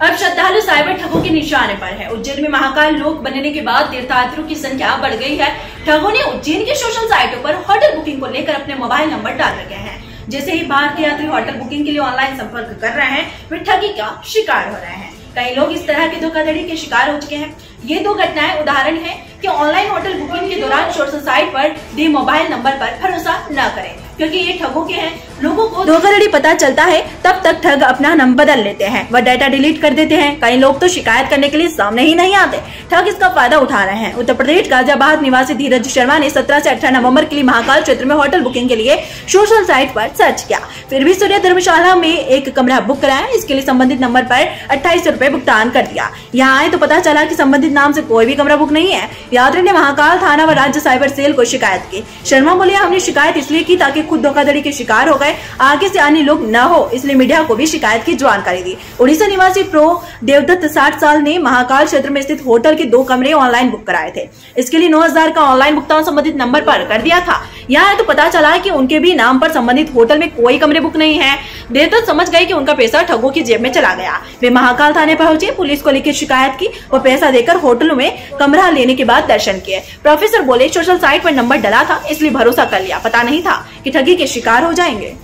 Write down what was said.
अब श्रद्धालु साइबर ठगों के निशाने पर है। उज्जैन में महाकाल लोक बनने के बाद तीर्थयात्रियों की संख्या बढ़ गई है। ठगों ने उज्जैन के सोशल साइटों पर होटल बुकिंग को लेकर अपने मोबाइल नंबर डाल रखे हैं। जैसे ही बाहर के यात्री होटल बुकिंग के लिए ऑनलाइन संपर्क कर रहे हैं, वे ठगी का शिकार हो रहे हैं। कई लोग इस तरह की धोखाधड़ी के शिकार हो चुके हैं। ये दो घटनाएँ उदाहरण है कि ऑनलाइन होटल बुकिंग के दौरान सोशल साइट पर दिए मोबाइल नंबर पर भरोसा न करें, क्योंकि ये ठगों के हैं। लोगों को धोखाधड़ी पता चलता है, तब तक ठग अपना नाम बदल लेते हैं। व डाटा डिलीट कर देते हैं। कई लोग तो शिकायत करने के लिए सामने ही नहीं आते। ठग इसका फ़ायदा उठा रहे हैं। उत्तर प्रदेश, गाजियाबाद, निवासी धीरज शर्मा ने 17 से 18 नवंबर के लिए महाकाल क्षेत्र में होटल बुकिंग के लिए सोशल साइट आरोप सर्च किया। फिर भी सूर्य धर्मशाला में एक कमरा बुक कराया। इसके लिए संबंधित नंबर आरोप अट्ठाईस भुगतान कर दिया। यहाँ आए तो पता चला की संबंधित नाम ऐसी कोई भी कमरा बुक नहीं है। यात्री ने महाकाल थाना व राज्य साइबर सेल को शिकायत की। शर्मा बोले, हमने शिकायत इसलिए की ताकि खुद धोखाधड़ी के शिकार हो गए आगे से अन्य लोग न हो, इसलिए मीडिया को भी शिकायत की जानकारी दी। उड़ीसा निवासी प्रो देवदत्त साठ साल ने महाकाल क्षेत्र में स्थित होटल के दो कमरे ऑनलाइन बुक कराए थे। इसके लिए नौ हज़ार का ऑनलाइन भुगतान संबंधित नंबर पर कर दिया था। यहाँ तो पता चला कि उनके भी नाम पर संबंधित होटल में कोई कमरे बुक नहीं है। देर तक समझ गए कि उनका पैसा ठगों की जेब में चला गया। वे महाकाल थाने पहुँचे, पुलिस को लिखित शिकायत की और पैसा देकर होटल में कमरा लेने के बाद दर्शन किए। प्रोफेसर बोले, सोशल साइट पर नंबर डला था, इसलिए भरोसा कर लिया। पता नहीं था की ठगी के शिकार हो जाएँगे।